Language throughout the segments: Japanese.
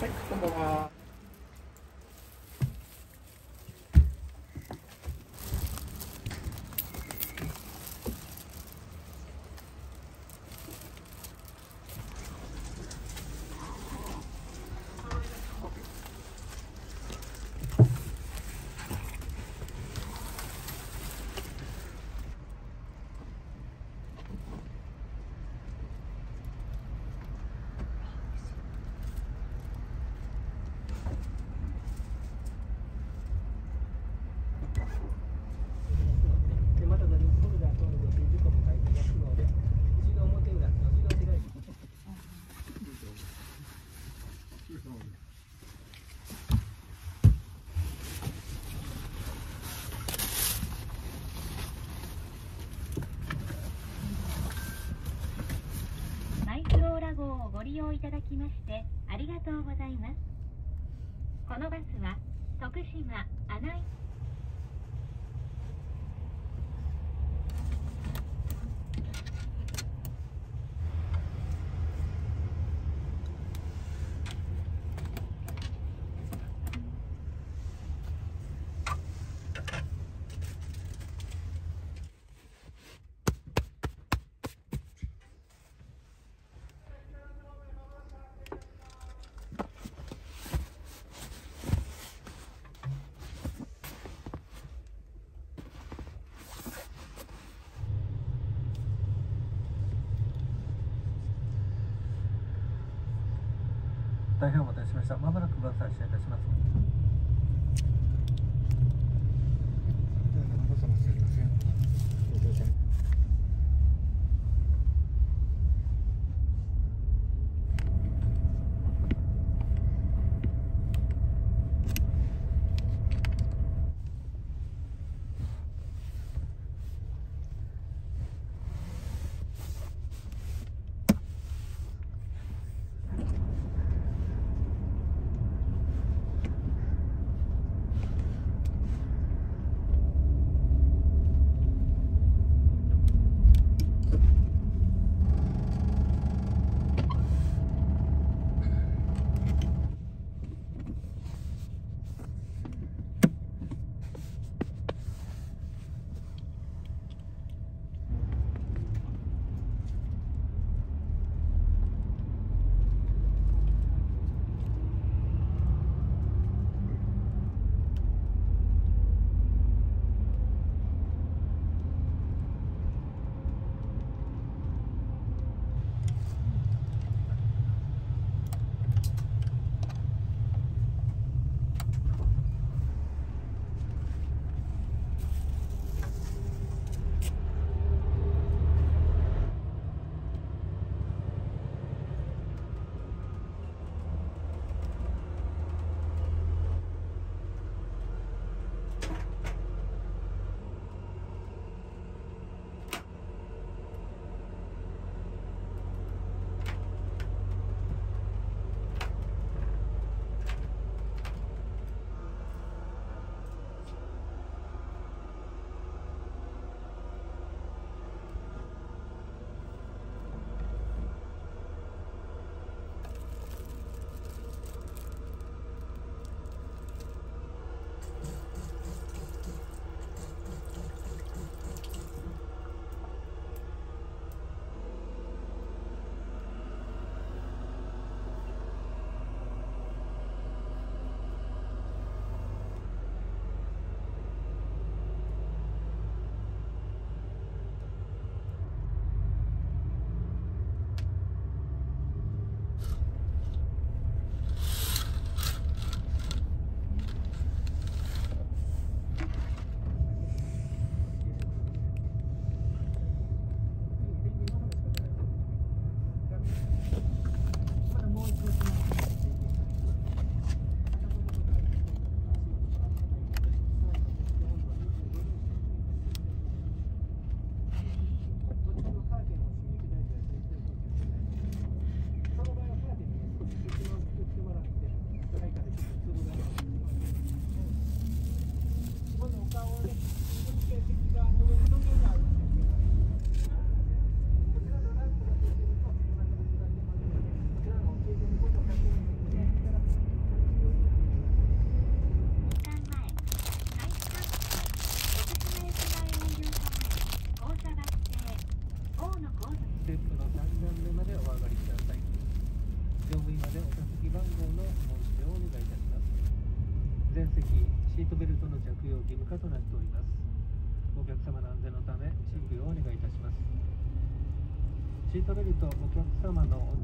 はい、こんばんは。とうございます。このバスは徳島穴井変お待たせしました。まもなくご案内いたします。義務化となっております。お客様の安全のため注意をお願いいたします。シートベルトお客様の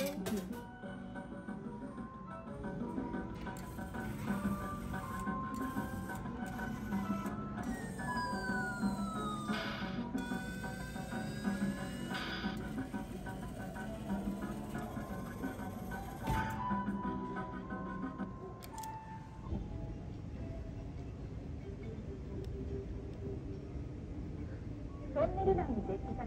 トンネル内に設置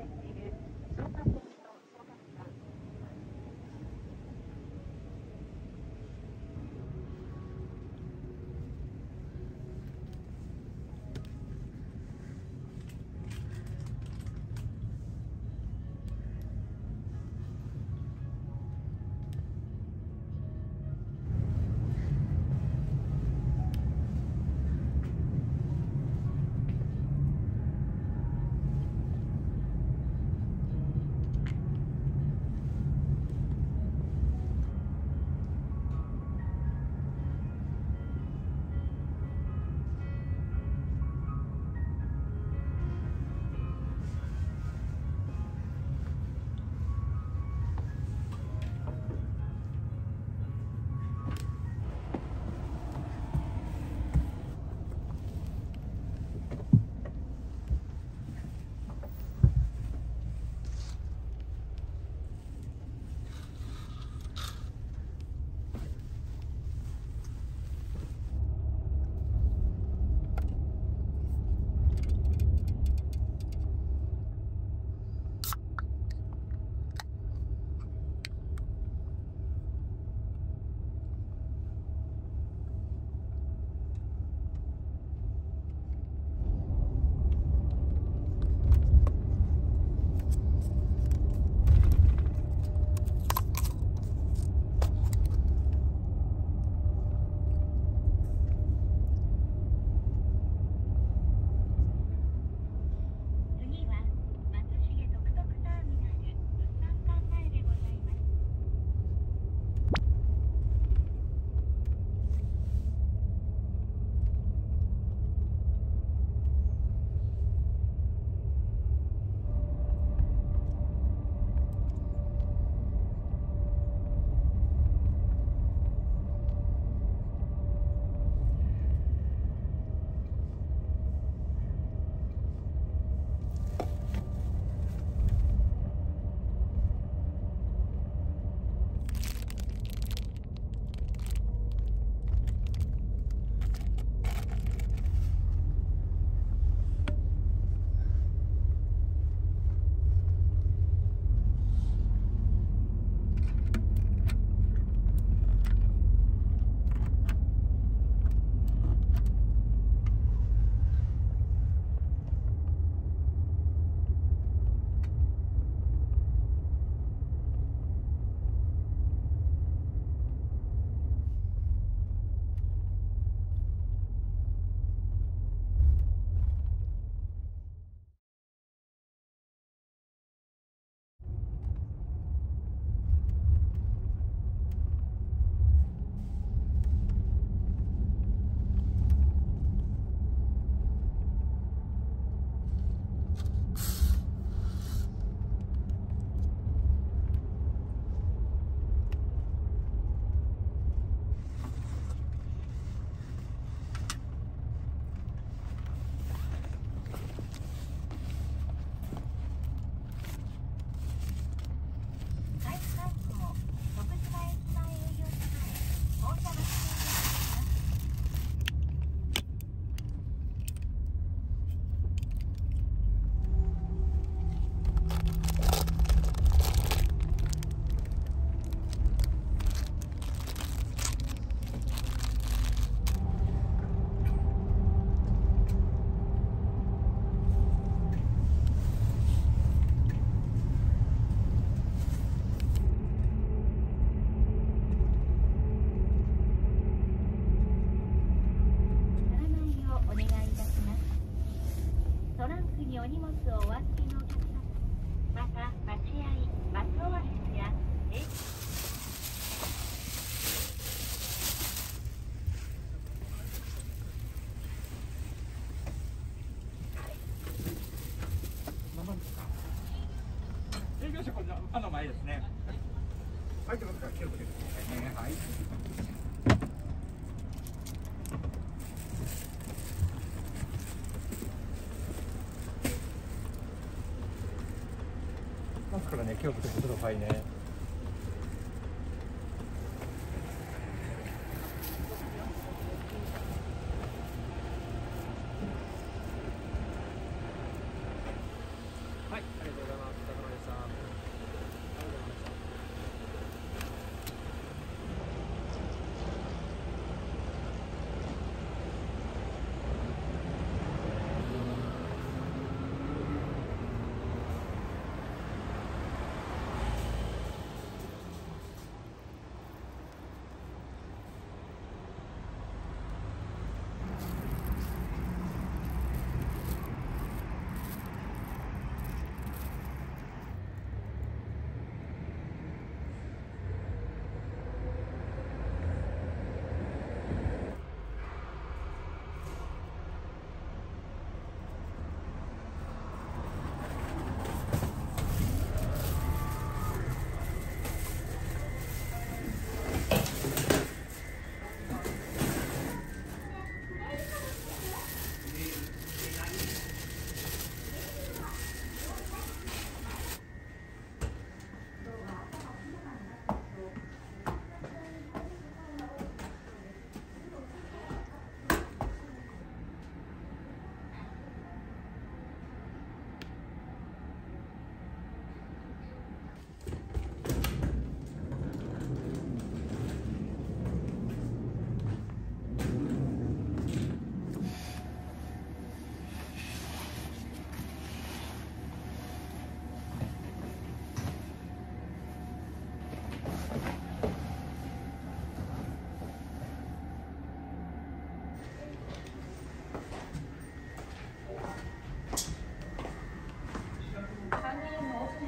ますからね今日僕プロフね。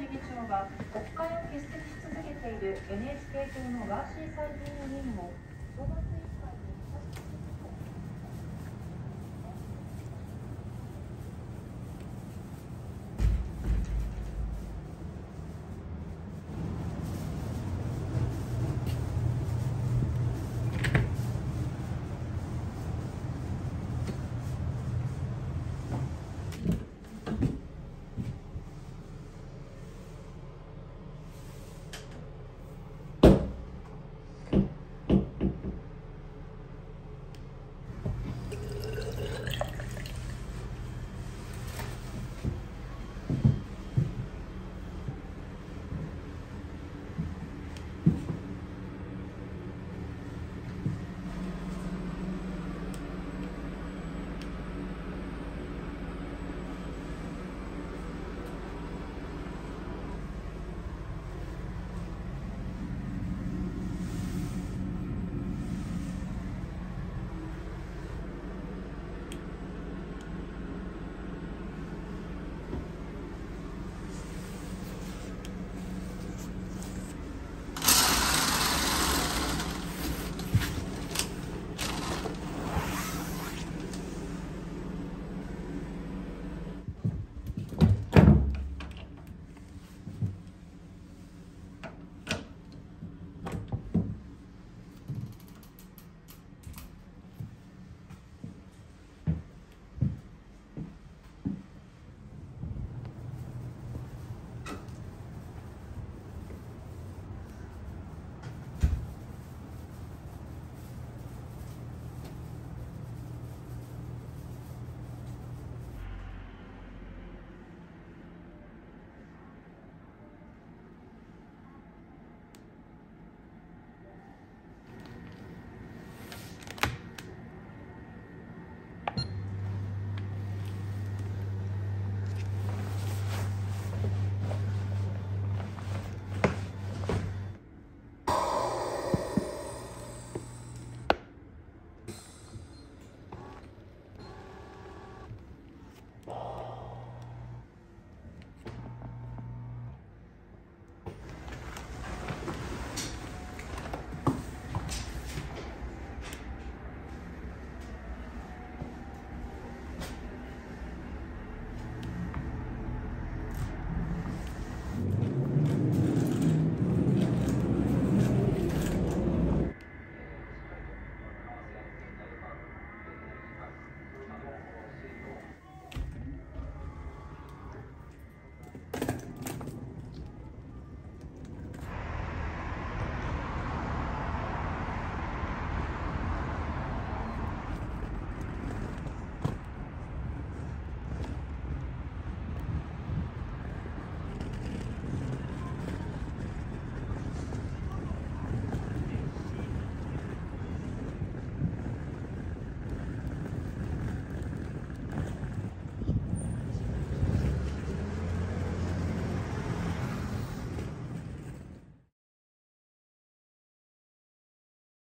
議長は国会を欠席し続けている NHK 党のガーシー参議院議員を